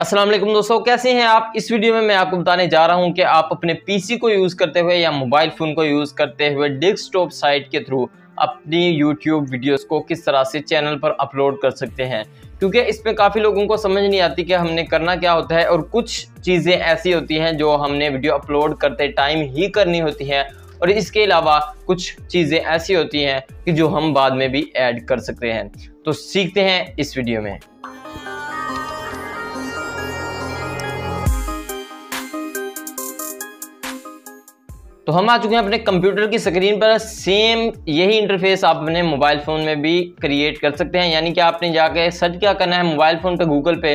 वालेकुम दोस्तों, कैसे हैं आप? इस वीडियो में मैं आपको बताने जा रहा हूँ कि आप अपने पीसी को यूज़ करते हुए या मोबाइल फ़ोन को यूज़ करते हुए डेस्कटॉप साइट के थ्रू अपनी यूट्यूब वीडियोस को किस तरह से चैनल पर अपलोड कर सकते हैं। क्योंकि इसमें काफ़ी लोगों को समझ नहीं आती कि हमने करना क्या होता है और कुछ चीज़ें ऐसी होती हैं जो हमने वीडियो अपलोड करते टाइम ही करनी होती हैं और इसके अलावा कुछ चीज़ें ऐसी होती हैं कि जो हम बाद में भी ऐड कर सकते हैं। तो सीखते हैं इस वीडियो में। तो हम आ चुके हैं अपने कंप्यूटर की स्क्रीन पर। सेम यही इंटरफेस आप अपने मोबाइल फ़ोन में भी क्रिएट कर सकते हैं। यानी कि आपने जाके सर्च क्या करना है मोबाइल फ़ोन पे गूगल पे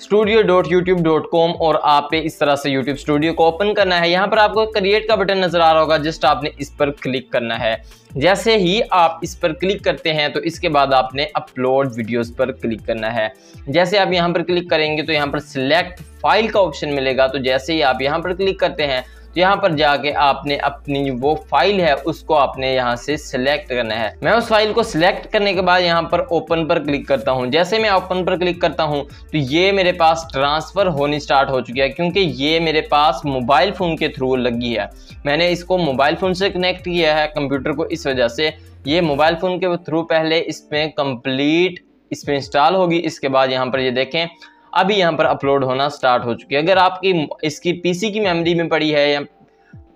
studio dot YouTube dot com और आप पे इस तरह से यूट्यूब स्टूडियो को ओपन करना है। यहाँ पर आपको क्रिएट का बटन नज़र आ रहा होगा जस्ट आपने इस पर क्लिक करना है। जैसे ही आप इस पर क्लिक करते हैं तो इसके बाद आपने अपलोड वीडियोस पर क्लिक करना है। जैसे आप यहाँ पर क्लिक करेंगे तो यहाँ पर सिलेक्ट फ़ाइल का ऑप्शन मिलेगा। तो जैसे ही आप यहाँ पर क्लिक करते हैं तो यहाँ पर जाके आपने अपनी वो फ़ाइल है, उसको आपने यहाँ से सिलेक्ट करना है। मैं उस फ़ाइल को सिलेक्ट करने के बाद यहाँ पर ओपन पर क्लिक करता हूँ। जैसे मैं ओपन पर क्लिक करता हूँ तो ये मेरे पास ट्रांसफ़र होनी स्टार्ट हो चुकी है, क्योंकि ये मेरे पास मोबाइल फ़ोन के थ्रू लगी है। मैंने इसको मोबाइल फ़ोन से कनेक्ट किया है कंप्यूटर को इस वजह से। ये मोबाइल फ़ोन के थ्रू पहले इसमें कंप्लीट इसमें इंस्टॉल होगी, इसके बाद यहाँ पर ये देखें अभी यहाँ पर अपलोड होना स्टार्ट हो चुकी है। अगर आपकी इसकी पीसी की मेमोरी में पड़ी है या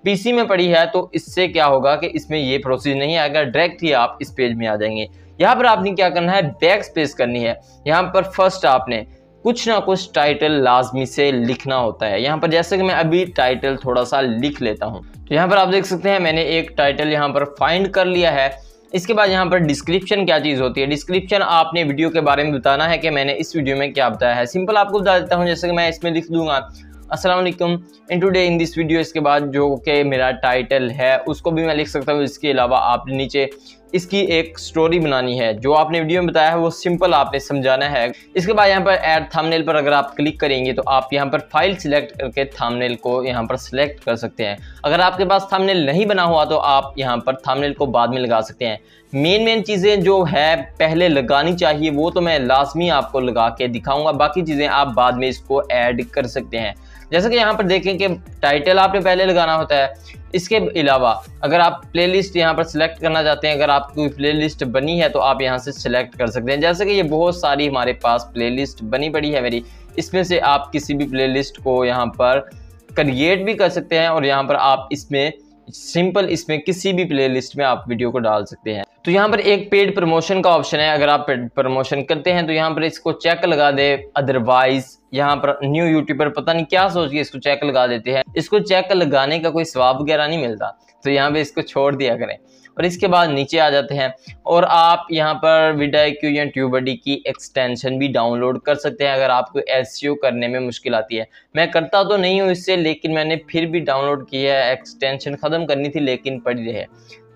पीसी में पड़ी है तो इससे क्या होगा कि इसमें ये प्रोसेस नहीं आएगा डायरेक्ट ही आप इस पेज में आ जाएँगे। यहाँ पर आपने क्या करना है? बैक स्पेस करनी है। यहाँ पर फ़र्स्ट आपने कुछ ना कुछ टाइटल लाजमी से लिखना होता है। यहाँ पर जैसे कि मैं अभी टाइटल थोड़ा सा लिख लेता हूँ। तो यहाँ पर आप देख सकते हैं, मैंने एक टाइटल यहाँ पर फाइंड कर लिया है। इसके बाद यहाँ पर डिस्क्रिप्शन क्या चीज़ होती है? डिस्क्रिप्शन आपने वीडियो के बारे में बताना है कि मैंने इस वीडियो में क्या बताया है। सिंपल आपको बता देता हूँ, जैसे कि मैं इसमें लिख दूँगा Aslam in today in this video इसके बाद जो कि मेरा टाइटल है, उसको भी मैं लिख सकता हूँ। इसके अलावा आप नीचे इसकी एक स्टोरी बनानी है। जो आपने वीडियो में बताया है, वो सिंपल आपने समझाना है। इसके बाद यहाँ पर ऐड थामनेल पर अगर आप क्लिक करेंगे तो आप यहाँ पर फ़ाइल सिलेक्ट करके थामनेल को यहाँ पर सिलेक्ट कर सकते हैं। अगर आपके पास थामनेल नहीं बना हुआ तो आप यहाँ पर थामनेल को बाद में लगा सकते हैं। मेन मेन चीज़ें जो है, पहले लगानी चाहिए, वो तो मैं लाजमी आपको लगा के दिखाऊँगा। बाकी चीज़ें आप बाद में इसको ऐड कर सकते हैं। जैसे कि यहाँ पर देखें कि टाइटल आपने पहले लगाना होता है। इसके अलावा, अगर आप प्लेलिस्ट यहाँ पर सिलेक्ट करना चाहते हैं, अगर आप कोई प्लेलिस्ट बनी है तो आप यहाँ से सिलेक्ट कर सकते हैं। जैसे कि ये बहुत सारी हमारे पास प्लेलिस्ट बनी पड़ी है मेरी। इसमें से आप किसी भी प्लेलिस्ट को यहाँ पर क्रिएट भी कर सकते हैं और यहाँ पर आप इसमें सिंपल इसमें किसी भी प्लेलिस्ट में आप वीडियो को डाल सकते हैं। तो यहाँ पर एक पेड प्रमोशन का ऑप्शन है। अगर आप प्रमोशन करते हैं तो यहाँ पर इसको चेक लगा दे। अदरवाइज़ यहाँ पर न्यू यूट्यूबर पता नहीं क्या सोच के इसको चेक लगा देते हैं। इसको चेक लगाने का कोई स्वाब वगैरह नहीं मिलता। तो यहाँ पे इसको छोड़ दिया करें। और इसके बाद नीचे आ जाते हैं। और आप यहाँ पर विडाइक्यू या ट्यूबडी की एक्सटेंशन भी डाउनलोड कर सकते हैं अगर आपको एस करने में मुश्किल आती है। मैं करता तो नहीं हूँ इससे, लेकिन मैंने फिर भी डाउनलोड किया है एक्सटेंशन ख़त्म करनी थी, लेकिन पड़ी रहे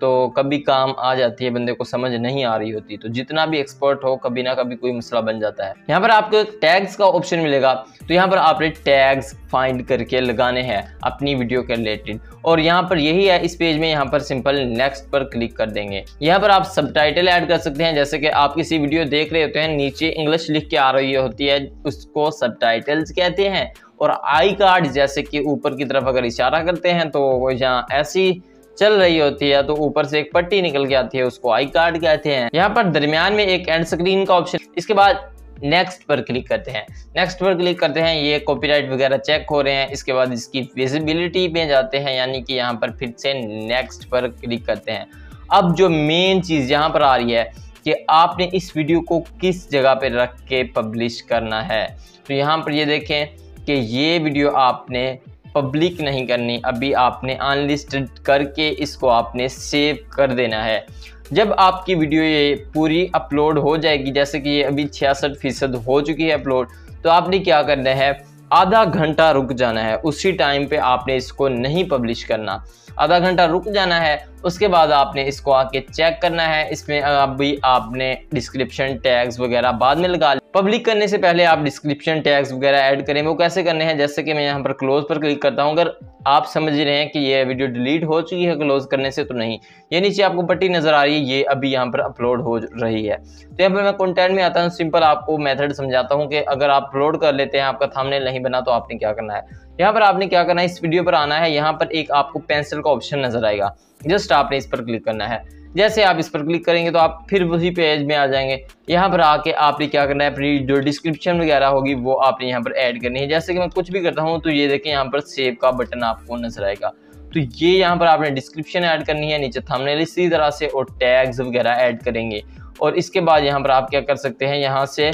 तो कभी काम आ जाती है, बंदे को समझ नहीं आ रही होती। तो जितना भी एक्सपर्ट हो, कभी ना कभी कोई मसला बन जाता है। यहाँ पर आपको टैग्स का ऑप्शन मिलेगा। तो यहाँ पर आपने टैग्स फाइंड करके लगाने हैं अपनी वीडियो के रिलेटेड और यहाँ पर यही है, इस पेज में यहाँ पर सिंपल नेक्स्ट पर क्लिक कर देंगे। यहाँ पर आप सब ऐड कर सकते हैं। जैसे कि आप किसी वीडियो देख रहे होते हैं, नीचे इंग्लिश लिख के आ रही होती है, उसको सब कहते हैं। और आई कार्ड जैसे कि ऊपर की तरफ़ अगर इशारा करते हैं तो यहाँ ऐसी चल रही होती है तो ऊपर से एक पट्टी निकल के आती है, उसको आई कार्ड कहते हैं। यहाँ पर दरमियान में एक एंड स्क्रीन का ऑप्शन इसके बाद नेक्स्ट पर क्लिक करते हैं। नेक्स्ट पर क्लिक करते हैं, ये कॉपीराइट वगैरह चेक हो रहे हैं। इसके बाद इसकी विजिबिलिटी में जाते हैं, यानी कि यहाँ पर फिर से नेक्स्ट पर क्लिक करते हैं। अब जो मेन चीज़ यहाँ पर आ रही है कि आपने इस वीडियो को किस जगह पर रख के पब्लिश करना है। तो यहाँ पर ये देखें कि ये वीडियो आपने पब्लिक नहीं करनी। अभी आपने अनलिस्टेड करके इसको आपने सेव कर देना है। जब आपकी वीडियो ये पूरी अपलोड हो जाएगी, जैसे कि ये अभी छियासठ फ़ीसद हो चुकी है अपलोड तो आपने क्या करना है? आधा घंटा रुक जाना है। उसी टाइम पे आपने इसको नहीं पब्लिश करना। आधा घंटा रुक जाना है, उसके बाद आपने इसको आके चेक करना है। इसमें अभी आपने डिस्क्रिप्शन टैग्स वगैरह बाद में लगा पब्लिक करने से पहले आप डिस्क्रिप्शन टैग्स वगैरह ऐड करें। वो कैसे करने हैं? जैसे कि मैं यहाँ पर क्लोज पर क्लिक करता हूँ। अगर आप समझ रहे हैं कि ये वीडियो डिलीट हो चुकी है क्लोज करने से तो नहीं। ये नीचे आपको पट्टी नज़र आ रही है। ये अभी यहाँ पर अपलोड हो रही है। तो यहाँ पर मैं कंटेंट में आता हूँ। सिंपल आपको मेथड समझाता हूँ कि अगर आप अपलोड कर लेते हैं, आपका थामने नहीं बना तो आपने क्या करना है? यहाँ पर आपने क्या करना है? इस वीडियो पर आना है। यहाँ पर एक आपको पेंसिल का ऑप्शन नज़र आएगा। जस्ट आपने इस पर क्लिक करना है। जैसे आप इस पर क्लिक करेंगे तो आप फिर उसी पेज में आ जाएँगे। यहाँ पर आके आपने क्या करना है? अपनी जो डिस्क्रिप्शन वगैरह होगी, वो आपने यहाँ पर ऐड करनी है। जैसे कि मैं कुछ भी करता हूँ तो ये देखें यहाँ पर सेव का बटन आपको नज़र आएगा। तो ये यहाँ पर आपने डिस्क्रिप्शन ऐड करनी है, नीचे थंबनेल इसी तरह से और टैग्स वगैरह ऐड करेंगे। और इसके बाद यहाँ पर आप क्या कर सकते हैं, यहाँ से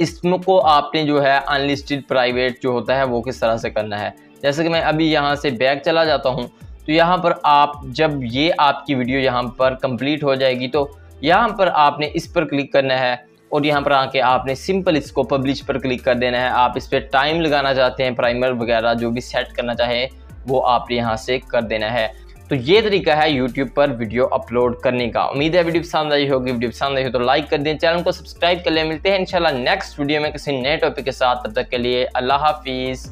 इसको आपने जो है अनलिस्टेड प्राइवेट जो होता है, वो किस तरह से करना है। जैसे कि मैं अभी यहाँ से बैग चला जाता हूँ तो यहाँ पर आप, जब ये आपकी वीडियो यहाँ पर कंप्लीट हो जाएगी तो यहाँ पर आपने इस पर क्लिक करना है और यहाँ पर आके आपने सिंपल इसको पब्लिश पर क्लिक कर देना है। आप इस पर टाइम लगाना चाहते हैं, प्राइमर वगैरह जो भी सेट करना चाहें, वो आप यहाँ से कर देना है। तो ये तरीका है यूट्यूब पर वीडियो अपलोड करने का। उम्मीद है वीडियो पसंद आई होगी। वीडियो पसंद आई हो तो लाइक कर दें, चैनल को सब्सक्राइब कर ले। मिलते हैं इंशाल्लाह नेक्स्ट वीडियो में किसी नए टॉपिक के साथ। तब तक के लिए अल्लाह हाफिज़।